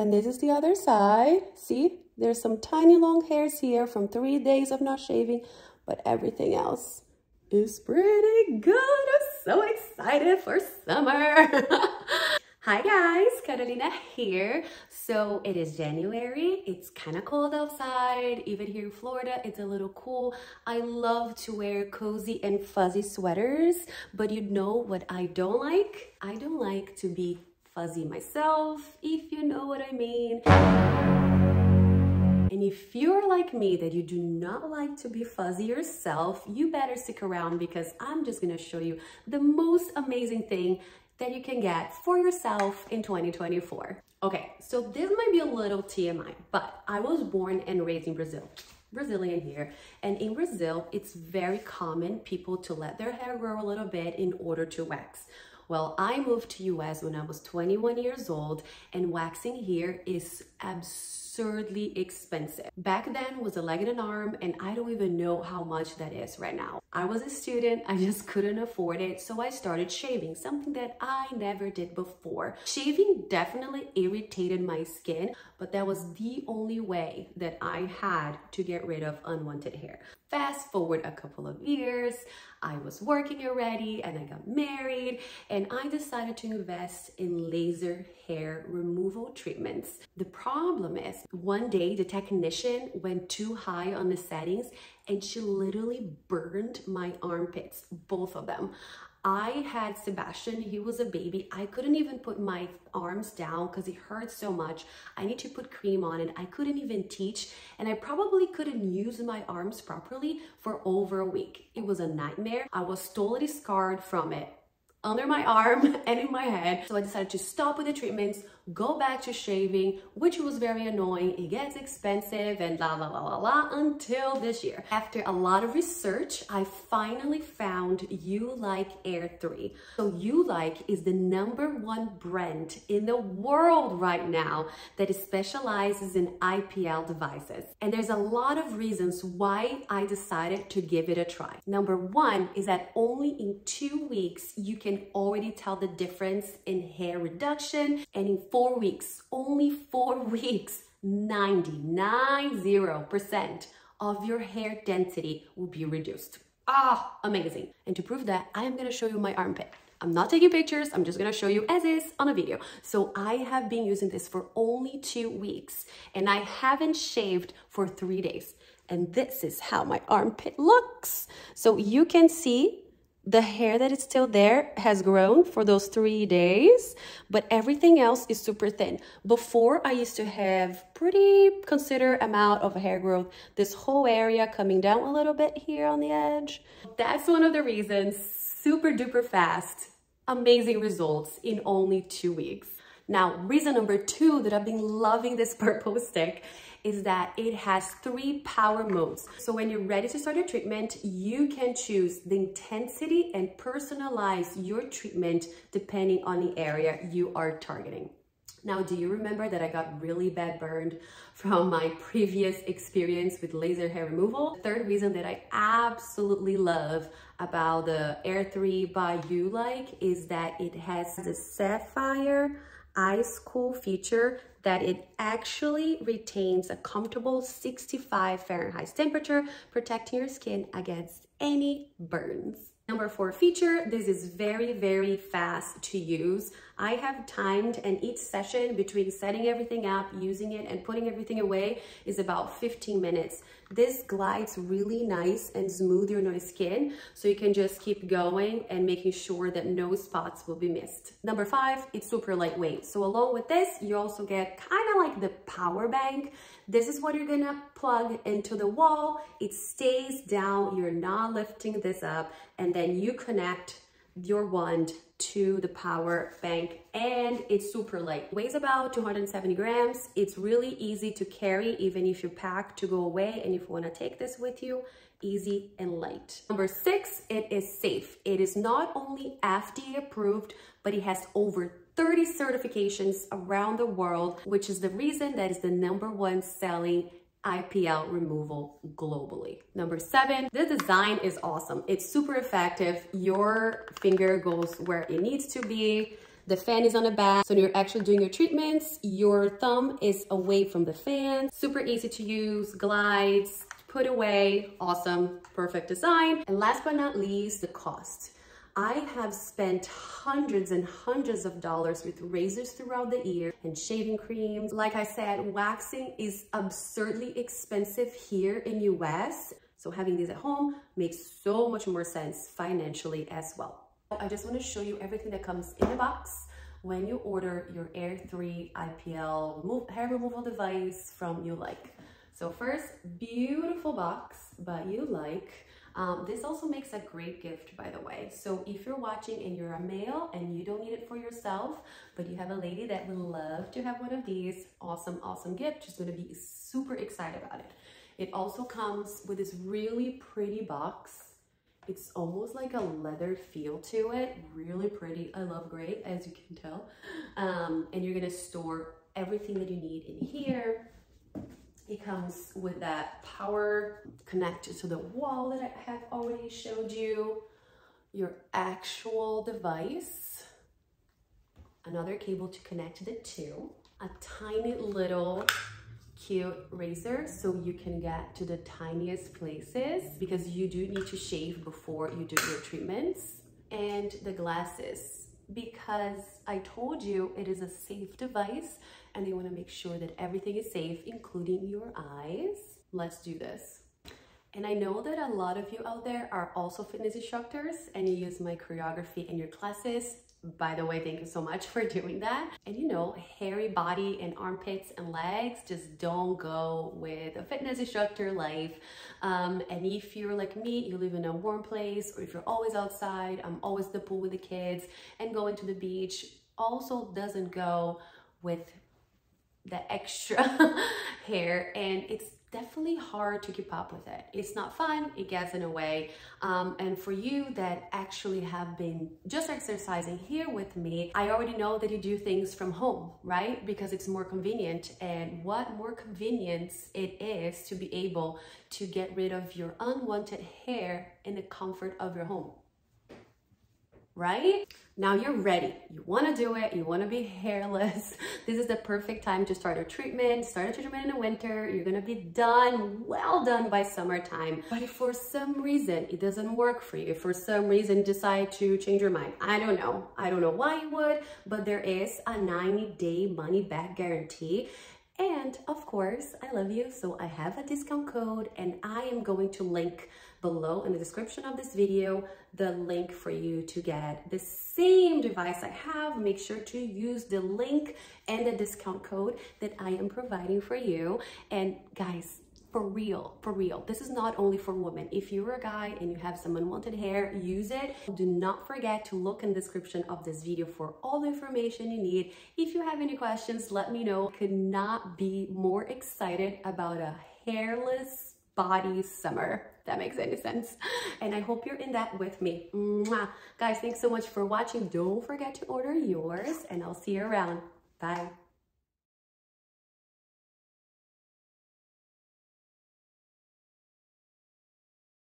And this is the other side. See, there's some tiny long hairs here from three days of not shaving, but everything else is pretty good. I'm so excited for summer. Hi guys, Carolina here. So it is January. It's kind of cold outside. Even here in Florida, it's a little cool. I love to wear cozy and fuzzy sweaters, but you know what I don't like? I don't like to be fuzzy myself, if you know what I mean. And if you're like me, that you do not like to be fuzzy yourself, you better stick around because I'm just gonna show you the most amazing thing that you can get for yourself in 2024. Okay, so this might be a little TMI, but I was born and raised in Brazil. Brazilian here. And in Brazil, it's very common people to let their hair grow a little bit in order to wax. Well, I moved to US when I was 21 years old and waxing here is absurdly expensive. Back then was a leg and an arm and I don't even know how much that is right now. I was a student, I just couldn't afford it, so I started shaving, something that I never did before. Shaving definitely irritated my skin, but that was the only way that I had to get rid of unwanted hair. Fast forward a couple of years, I was working already and I got married and I decided to invest in laser hair removal treatments. The problem is one day the technician went too high on the settings and she literally burned my armpits, both of them. I had Sebastian, he was a baby. I couldn't even put my arms down because it hurt so much. I need to put cream on it. I couldn't even teach and I probably couldn't use my arms properly for over a week. It was a nightmare. I was totally scarred from it under my arm and in my head. So I decided to stop with the treatments, go back to shaving, which was very annoying. It gets expensive and la la la la la until this year. After a lot of research, I finally found Ulike Air 3. So Ulike is the number one brand in the world right now that specializes in IPL devices. And there's a lot of reasons why I decided to give it a try. Number one is that only in two weeks you can already tell the difference in hair reduction and in four four weeks, only four weeks, 99.0% of your hair density will be reduced. Ah, amazing. And to prove that, I am gonna show you my armpit. I'm not taking pictures, I'm just gonna show you as is on a video. So I have been using this for only two weeks and I haven't shaved for three days. And this is how my armpit looks. So you can see the hair that is still there has grown for those three days, but everything else is super thin. Before, I used to have pretty considerable amount of hair growth. This whole area coming down a little bit here on the edge. That's one of the reasons, super duper fast, amazing results in only two weeks. Now, reason number two that I've been loving this purple stick is that it has three power modes. So when you're ready to start your treatment, you can choose the intensity and personalize your treatment depending on the area you are targeting. Now, do you remember that I got really bad burned from my previous experience with laser hair removal? The third reason that I absolutely love about the Air 3 by Ulike is that it has the sapphire ice cool feature that it actually retains a comfortable 65 Fahrenheit temperature, protecting your skin against any burns. Number four feature, this is very, very fast to use. I have timed and each session between setting everything up, using it and putting everything away is about 15 minutes. This glides really nice and smooth your nose skin so you can just keep going and making sure that no spots will be missed. Number five, it's super lightweight. So along with this, you also get kind of like the power bank. This is what you're gonna plug into the wall. It stays down, you're not lifting this up, and then you connect your wand to the power bank and it's super light. Weighs about 270 grams. It's really easy to carry even if you pack to go away and if you wanna take this with you, easy and light. Number six, it is safe. It is not only FDA approved, but it has over 30 certifications around the world, which is the reason that is the number one selling IPL removal globally. Number seven, the design is awesome. It's super effective. Your finger goes where it needs to be. The fan is on the back. So when you're actually doing your treatments, your thumb is away from the fan. Super easy to use, glides, put away. Awesome, perfect design. And last but not least, the cost. I have spent hundreds and hundreds of dollars with razors throughout the year and shaving creams. Like I said, waxing is absurdly expensive here in US. So having these at home makes so much more sense financially as well. I just want to show you everything that comes in the box when you order your Air 3 IPL hair removal device from Ulike. So first, beautiful box by Ulike. Um, this also makes a great gift, by the way. So if you're watching and you're a male and you don't need it for yourself, but you have a lady that would love to have one of these, awesome, awesome gift. She's gonna be super excited about it. It also comes with this really pretty box. It's almost like a leather feel to it, really pretty. I love gray, as you can tell. Um, and you're gonna store everything that you need in here. It comes with that power connected to the wall that I have already showed you. Your actual device. Another cable to connect the two. A tiny little cute razor so you can get to the tiniest places because you do need to shave before you do your treatments. And the glasses because I told you it is a safe device and they want to make sure that everything is safe, including your eyes. Let's do this. And I know that a lot of you out there are also fitness instructors and you use my choreography in your classes. By the way, thank you so much for doing that. And you know, hairy body and armpits and legs just don't go with a fitness instructor life. Um, and if you're like me, you live in a warm place, or if you're always outside, I'm always the pool with the kids and going to the beach also doesn't go with the extra hair and it's definitely hard to keep up with it. It's not fun, it gets in a way. Um, and for you that actually have been just exercising here with me, I already know that you do things from home, right? Because it's more convenient. And what more convenience it is to be able to get rid of your unwanted hair in the comfort of your home right? Now you're ready. You want to do it. You want to be hairless. This is the perfect time to start a treatment. Start a treatment in the winter. You're to be done, well done by summertime. But if for some reason it doesn't work for you, if for some reason decide to change your mind, I don't know. I don't know why you would, but there is a 90 day money back guarantee. And of course, I love you. So I have a discount code and I am going to link below in the description of this video the link for you to get the same device I have. Make sure to use the link and the discount code that I am providing for you. And guys, for real, for real. This is not only for women. If you're a guy and you have some unwanted hair, use it. Do not forget to look in the description of this video for all the information you need. If you have any questions, let me know. Could not be more excited about a hairless body summer. that makes any sense. And I hope you're in that with me. Mwah. Guys, thanks so much for watching. Don't forget to order yours and I'll see you around. Bye.